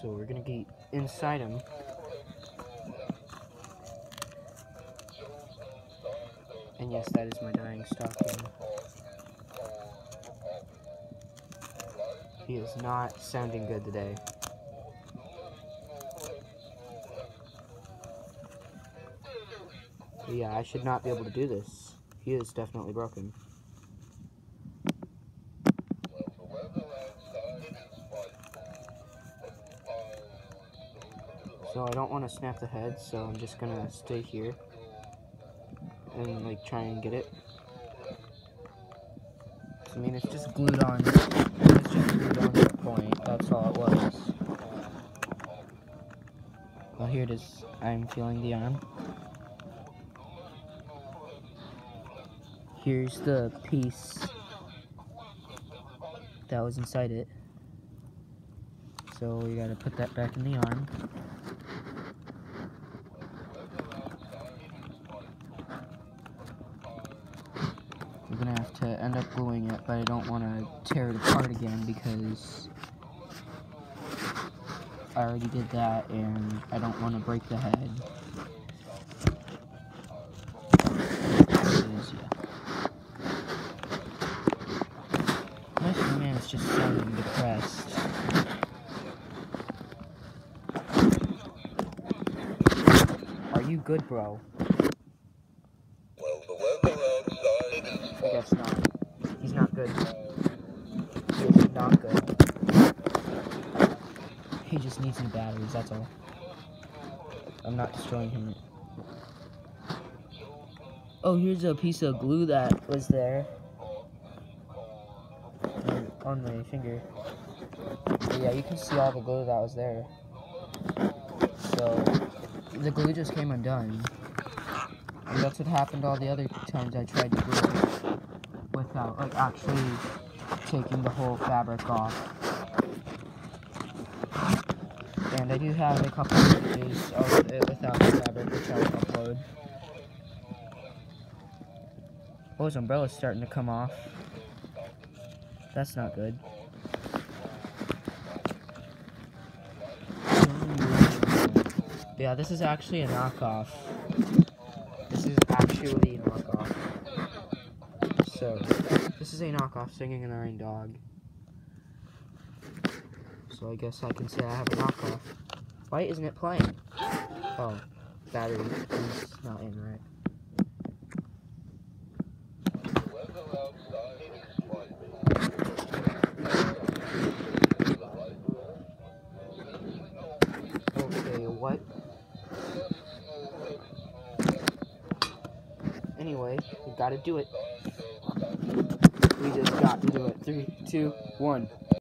So we're gonna get inside him. And yes, that is my dying stocking. He is not sounding good today. But yeah, I should not be able to do this. He is definitely broken. So I don't want to snap the head, so I'm just gonna stay here and like try and get it. I mean, it's just glued on. It's just glued on to point. That's all it was. Well, here it is. I'm feeling the arm. Here's the piece that was inside it. So we gotta put that back in the arm. Gonna have to end up gluing it, but I don't want to tear it apart again because I already did that and I don't want to break the head. Is, yeah. My man is just sounding depressed. Are you good, bro? Guess not. He's not good. He not good. He just needs new batteries, that's all. I'm not destroying him. Oh, here's a piece of glue that was there. On- my finger. But yeah, you can see all the glue that was there. So, the glue just came undone. And that's what happened all the other times I tried to glue without like actually taking the whole fabric off. And I do have a couple of images of it without the fabric which I will upload. Oh, his umbrella's starting to come off. That's not good. Yeah, this is actually a knockoff. This is actually. So, this is a knockoff Singing in the Rain dog. So I guess I can say I have a knockoff. Why isn't it playing? Oh, battery is not in right. Okay, what? Anyway, we gotta do it. We just got to do it. Three, two, one.